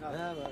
Merhaba.